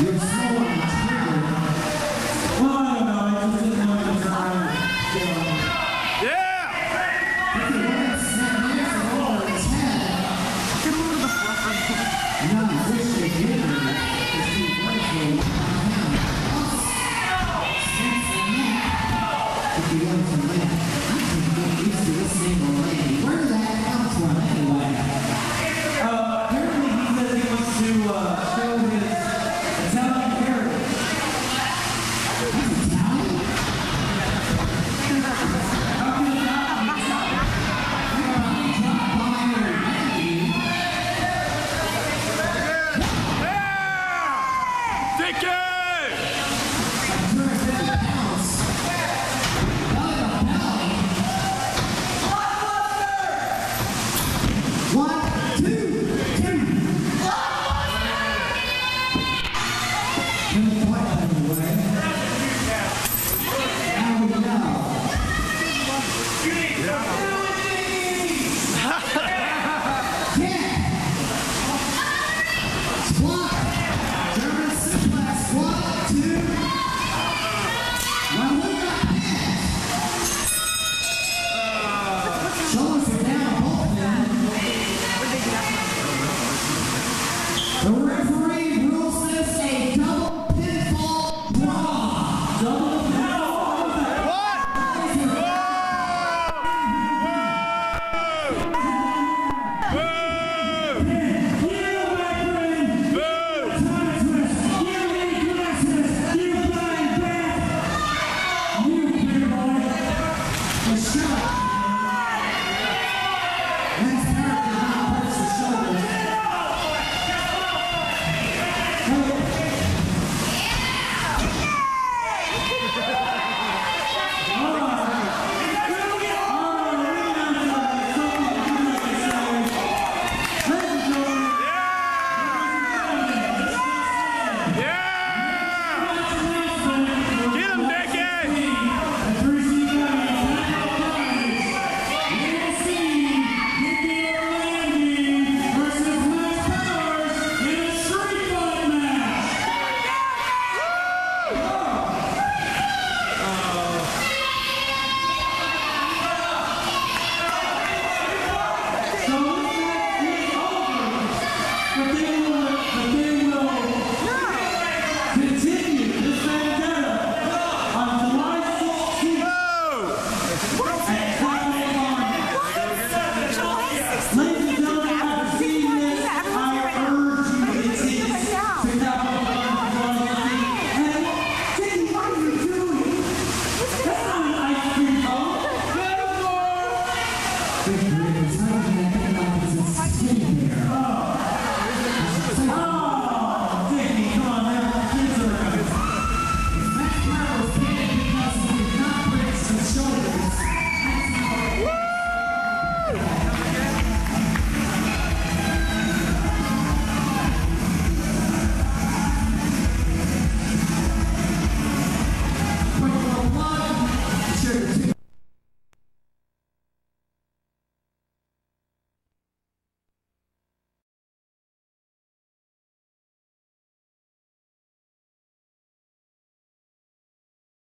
Yes. Mickey!